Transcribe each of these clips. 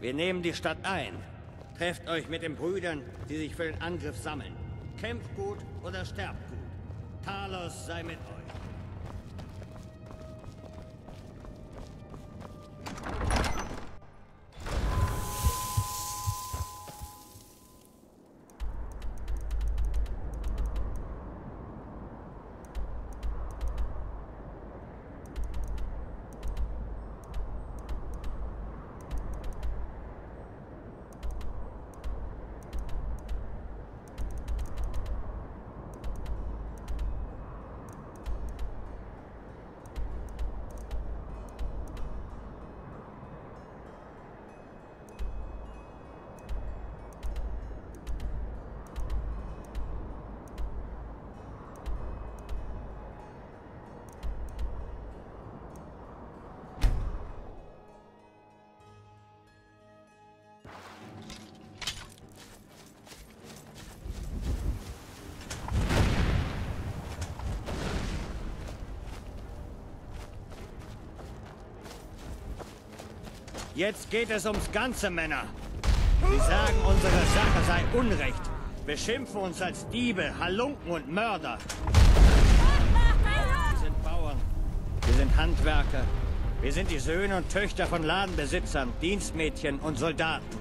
Wir nehmen die Stadt ein. Trefft euch mit den Brüdern, die sich für den Angriff sammeln. Kämpft gut oder sterbt gut. Talos sei mit euch. Jetzt geht es ums Ganze, Männer. Sie sagen, unsere Sache sei Unrecht. Beschimpfen uns als Diebe, Halunken und Mörder. Wir sind Bauern. Wir sind Handwerker. Wir sind die Söhne und Töchter von Ladenbesitzern, Dienstmädchen und Soldaten.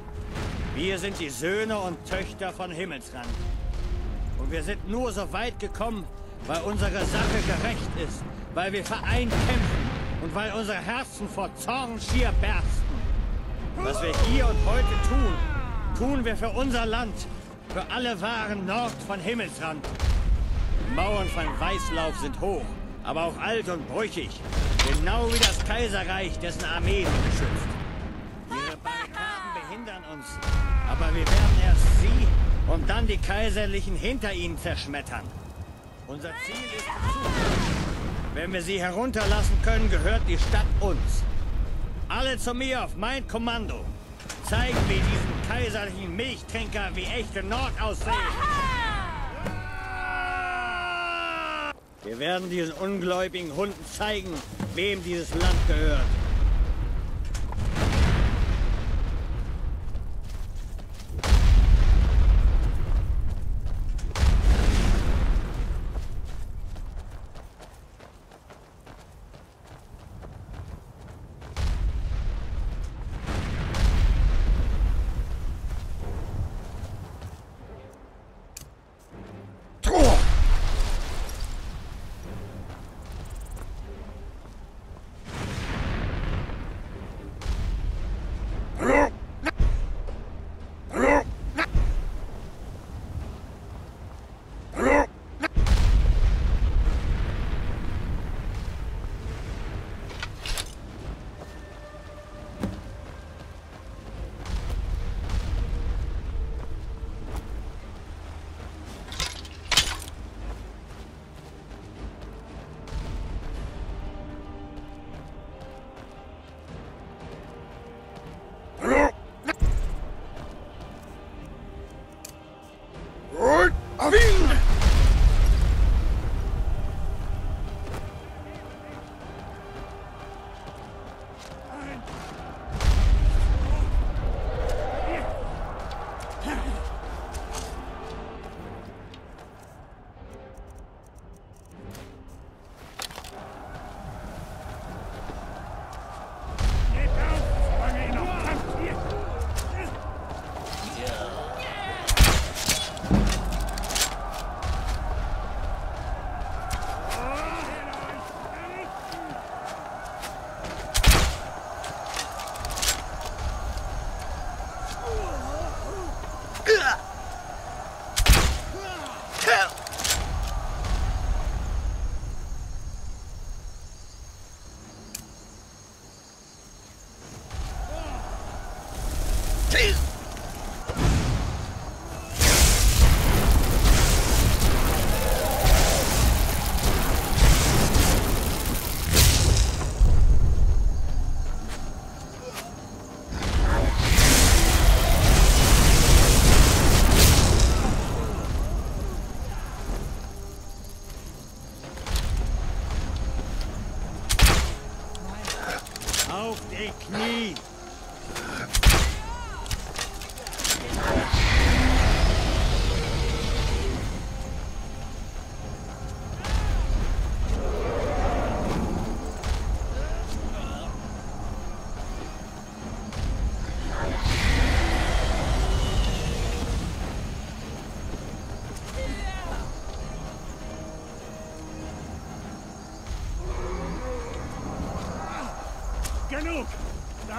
Wir sind die Söhne und Töchter von Himmelsrand. Und wir sind nur so weit gekommen, weil unsere Sache gerecht ist, weil wir vereint kämpfen und weil unsere Herzen vor Zorn schier bersten. Was wir hier und heute tun, tun wir für unser Land, für alle Waren Nord von Himmelsrand. Die Mauern von Weißlauf sind hoch, aber auch alt und brüchig. Genau wie das Kaiserreich, dessen Armee sie beschützt. Ihre Barrikaden behindern uns, aber wir werden erst sie und dann die Kaiserlichen hinter ihnen zerschmettern. Unser Ziel ist. Wenn wir sie herunterlassen können, gehört die Stadt uns. Alle zu mir auf mein Kommando. Zeigen wir diesen kaiserlichen Milchtrinker, wie echte Nord aussehen. Wir werden diesen ungläubigen Hunden zeigen, wem dieses Land gehört.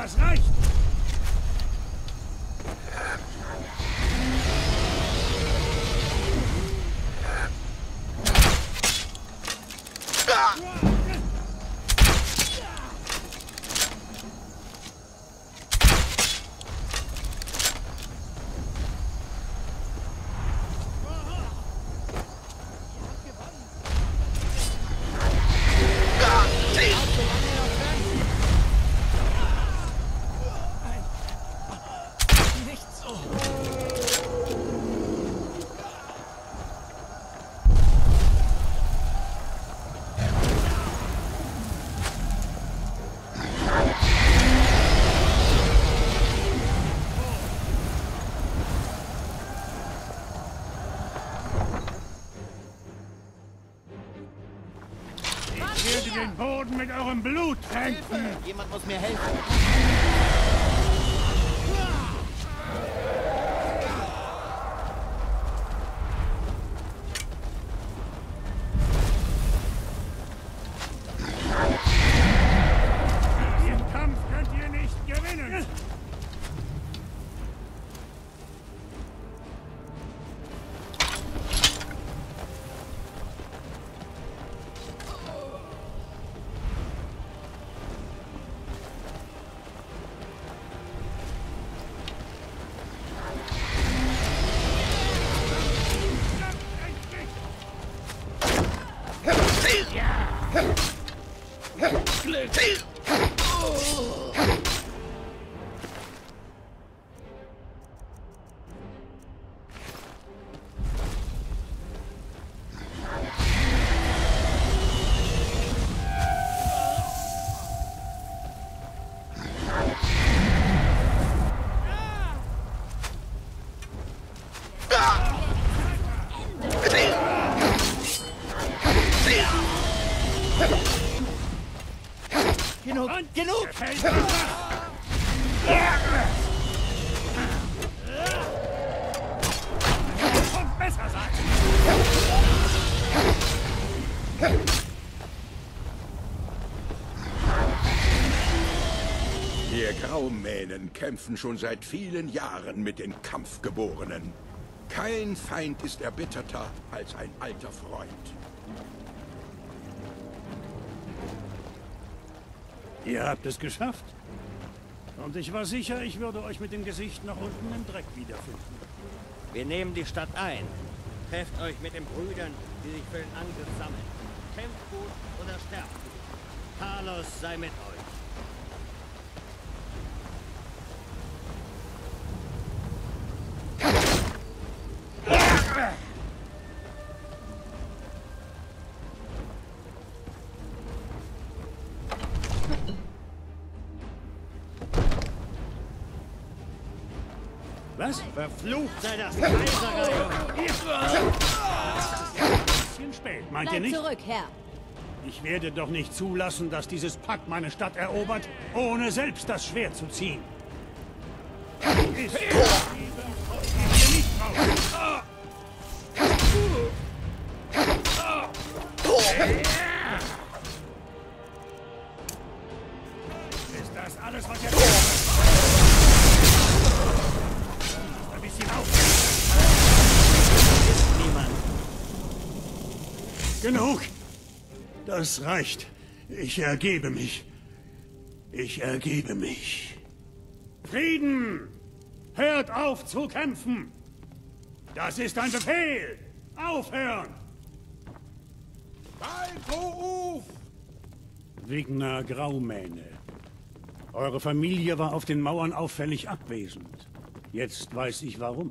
Das reicht! Den Boden mit eurem Blut tränken! Jemand muss mir helfen. Wir Graumähnen kämpfen schon seit vielen Jahren mit den Kampfgeborenen. Kein Feind ist erbitterter als ein alter Freund. Ihr habt es geschafft. Und ich war sicher, ich würde euch mit dem Gesicht nach unten im Dreck wiederfinden. Wir nehmen die Stadt ein. Trefft euch mit den Brüdern, die sich für den Angriff sammeln. Kämpft gut oder sterbt. Talos sei mit euch. Was? Verflucht sei das Kaiserreich! Bisschen spät, meint ihr Bleib nicht? zurück, Herr. Ich werde doch nicht zulassen, dass dieses Pack meine Stadt erobert, ohne selbst das Schwert zu ziehen. Ist ihr nicht raus. Das reicht. Ich ergebe mich. Ich ergebe mich. Frieden! Hört auf zu kämpfen! Das ist ein Befehl! Aufhören! Waldruf! Wigner Graumähne. Eure Familie war auf den Mauern auffällig abwesend. Jetzt weiß ich warum.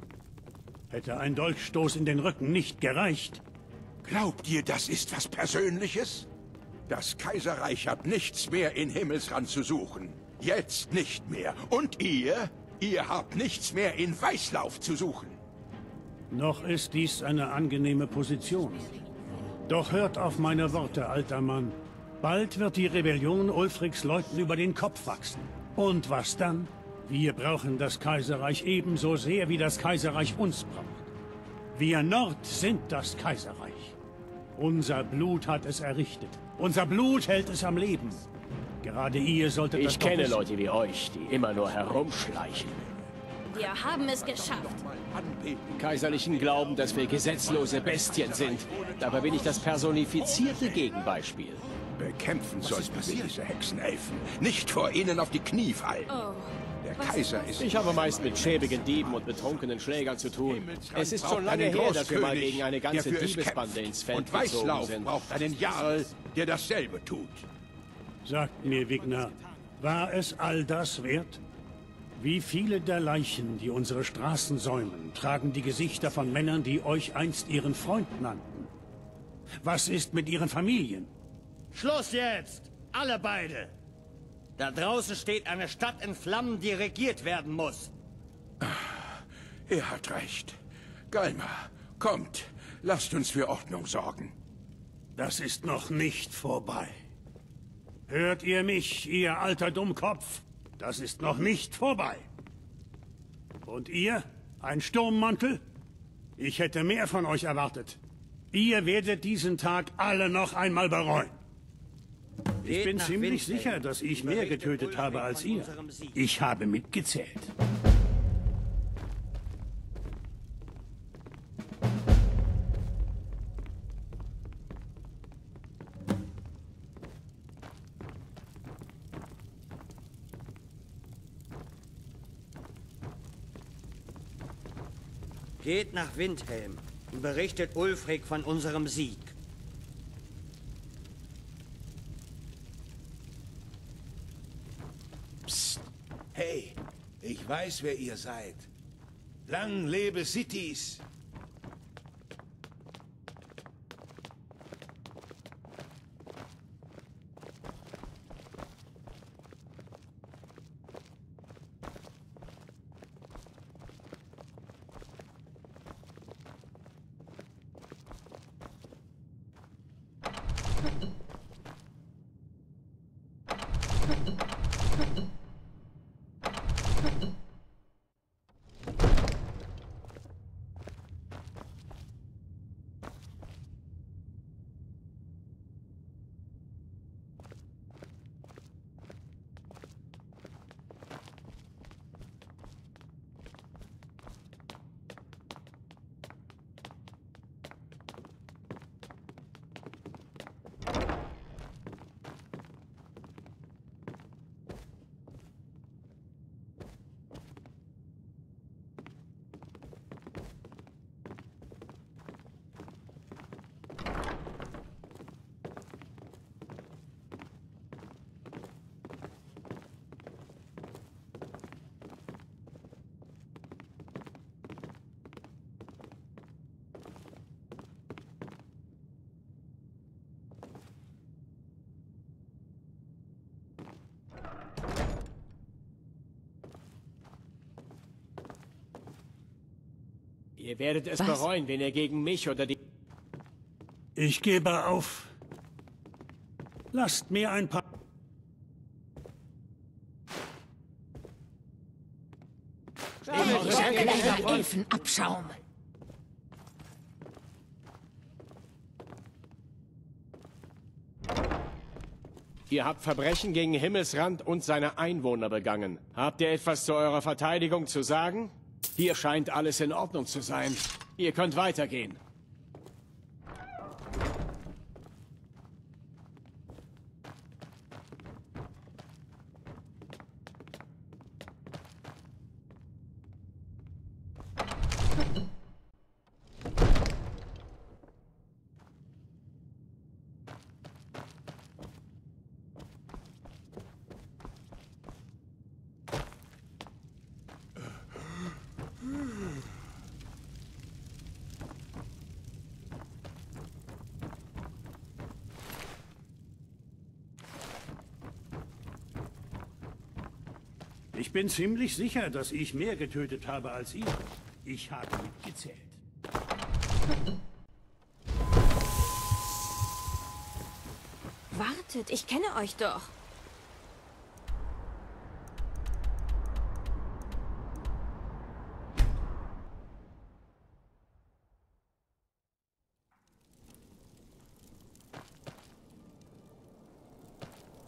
Hätte ein Dolchstoß in den Rücken nicht gereicht, Glaubt ihr, das ist was Persönliches? Das Kaiserreich hat nichts mehr in Himmelsrand zu suchen. Jetzt nicht mehr. Und ihr? Ihr habt nichts mehr in Weißlauf zu suchen. Noch ist dies eine angenehme Position. Doch hört auf meine Worte, alter Mann. Bald wird die Rebellion Ulfriks Leuten über den Kopf wachsen. Und was dann? Wir brauchen das Kaiserreich ebenso sehr, wie das Kaiserreich uns braucht. Wir Nord sind das Kaiserreich. Unser Blut hat es errichtet. Unser Blut hält es am Leben. Gerade ihr solltet das Ich doch kenne wissen. Leute wie euch, die immer nur herumschleichen. Wir haben es geschafft. Die Kaiserlichen glauben, dass wir gesetzlose Bestien sind. Dabei bin ich das personifizierte Gegenbeispiel. Bekämpfen sollten wir diese Hexenelfen. Nicht vor ihnen auf die Knie fallen. Oh. Kaiser ist... Ich habe meist mit schäbigen Dieben und betrunkenen Schlägern zu tun. Es ist schon lange her, dass wir mal gegen eine ganze Diebesbande ins Feld Und gezogen sind. braucht einen Jarl, der dasselbe tut. Sagt mir, Wigner, war es all das wert? Wie viele der Leichen, die unsere Straßen säumen, tragen die Gesichter von Männern, die euch einst ihren Freund nannten? Was ist mit ihren Familien? Schluss jetzt! Alle beide! Da draußen steht eine Stadt in Flammen, die regiert werden muss. Er hat recht. Galmar, kommt. Lasst uns für Ordnung sorgen. Das ist noch nicht vorbei. Hört ihr mich, ihr alter Dummkopf? Das ist noch nicht vorbei. Und ihr? Ein Sturmmantel? Ich hätte mehr von euch erwartet. Ihr werdet diesen Tag alle noch einmal bereuen. Ich bin ziemlich sicher, dass ich mehr getötet habe als ihr. Ich habe mitgezählt. Geht nach Windhelm und berichtet Ulfric von unserem Sieg. Ich weiß, wer ihr seid. Lang lebe Cities! Ihr werdet es Was? bereuen, wenn ihr gegen mich oder die... Ich gebe auf. Lasst mir ein paar... Elfenabschaum. Ihr habt Verbrechen gegen Himmelsrand und seine Einwohner begangen. Habt ihr etwas zu eurer Verteidigung zu sagen? Hier scheint alles in Ordnung zu sein. Ihr könnt weitergehen. Ich bin ziemlich sicher, dass ich mehr getötet habe als ihr. Ich habe mitgezählt. Wartet, ich kenne euch doch.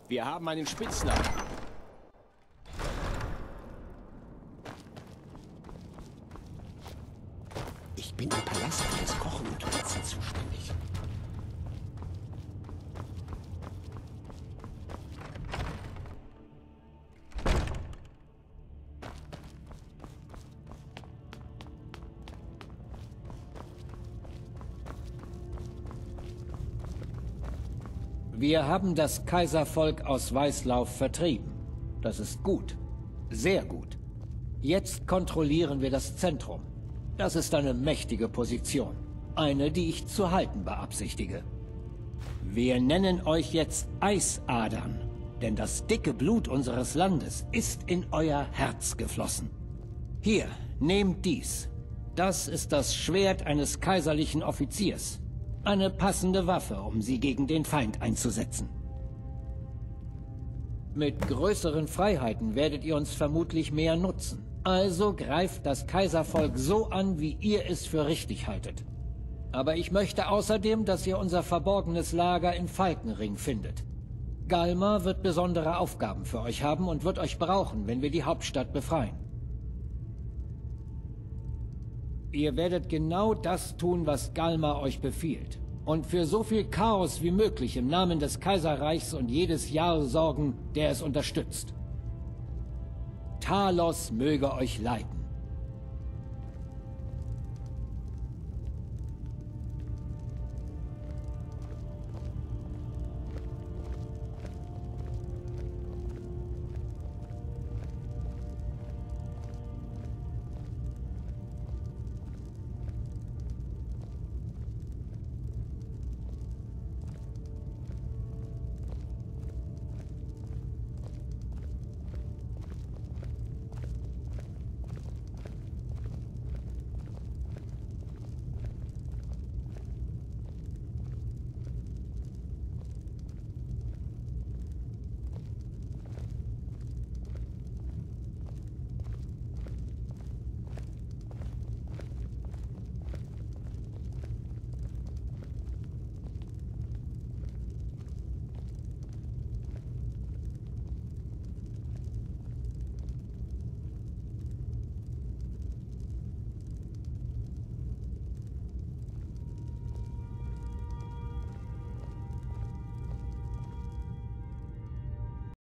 Wir haben einen Spitznamen. Wir haben das Kaiservolk aus Weißlauf vertrieben. Das ist gut. Sehr gut. Jetzt kontrollieren wir das Zentrum. Das ist eine mächtige Position. Eine, die ich zu halten beabsichtige. Wir nennen euch jetzt Eisadern, denn das dicke Blut unseres Landes ist in euer Herz geflossen. Hier, nehmt dies. Das ist das Schwert eines kaiserlichen Offiziers. Eine passende Waffe, um sie gegen den Feind einzusetzen. Mit größeren Freiheiten werdet ihr uns vermutlich mehr nutzen. Also greift das Kaiservolk so an, wie ihr es für richtig haltet. Aber ich möchte außerdem, dass ihr unser verborgenes Lager in Falkenring findet. Galmar wird besondere Aufgaben für euch haben und wird euch brauchen, wenn wir die Hauptstadt befreien. Ihr werdet genau das tun, was Galmar euch befiehlt. Und für so viel Chaos wie möglich im Namen des Kaiserreichs und jedes Jahr sorgen, der es unterstützt. Talos möge euch leiten.